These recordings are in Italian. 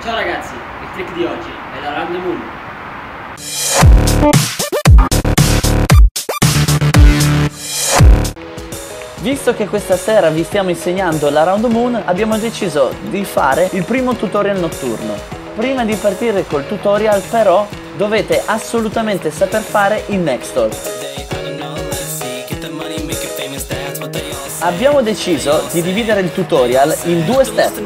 Ciao ragazzi, il trick di oggi è la the Moon. Visto che questa sera vi stiamo insegnando la Round Moon, abbiamo deciso di fare il primo tutorial notturno. Prima di partire col tutorial però dovete assolutamente saper fare il Nextdoor. Abbiamo deciso di dividere il tutorial in due step.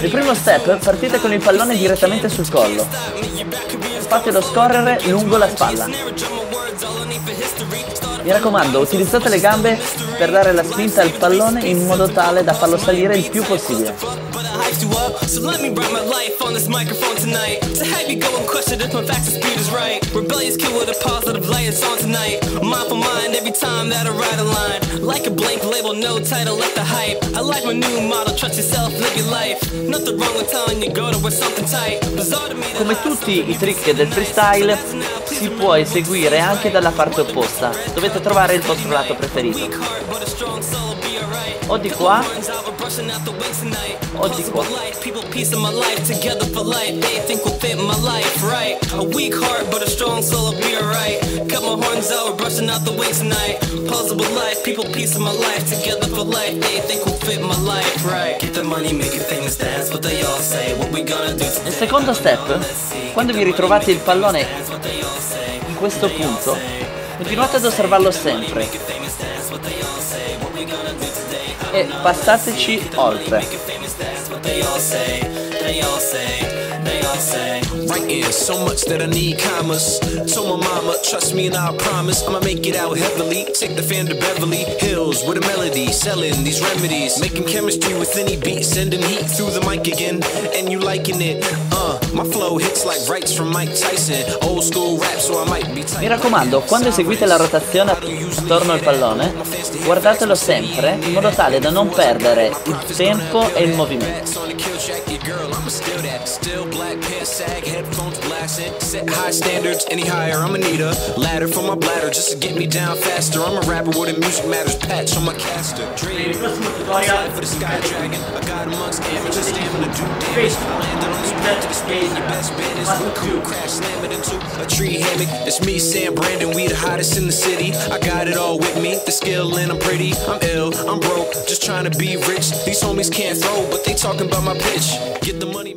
Il primo step partite con il pallone direttamente sul collo. Fatelo scorrere lungo la spalla. Mi raccomando, utilizzate le gambe per dare la spinta al pallone in modo tale da farlo salire il più possibile. Come tutti i trick del freestyle, si può eseguire anche dalla parte opposta. Dovete trovare il vostro lato preferito. O di qua, o di qua. Il secondo step, quando vi ritrovate il pallone in questo punto, continuate ad osservarlo sempre e passateci oltre. Writing so much that I need commas. Told my mama, trust me and I promise I'ma make it out heavily. Take the fan to Beverly Hills with a melody, selling these remedies, making chemistry with any beat, sending heat through the mic again. And you liking it? Uh, my flow hits like rights from Mike Tyson. Old school rap, so I might be Mi raccomando, quando eseguite la rotazione attorno al pallone, guardatelo sempre in modo tale da non perdere il tempo e il movimento. rapper where the music matters. Patch on my caster. Dream for the sky dragon. I got amongst amateurs, stamina do damage. Landed on this path to the speed. Your best bet is one cool crash, slam it into a tree hammock. It's me, Sam Brandon. We the hottest in the city. I got it all with me. The skill and I'm pretty. I'm ill. I'm broke. Just trying to be rich. These homies can't throw, but they talking about my pitch. Get the money.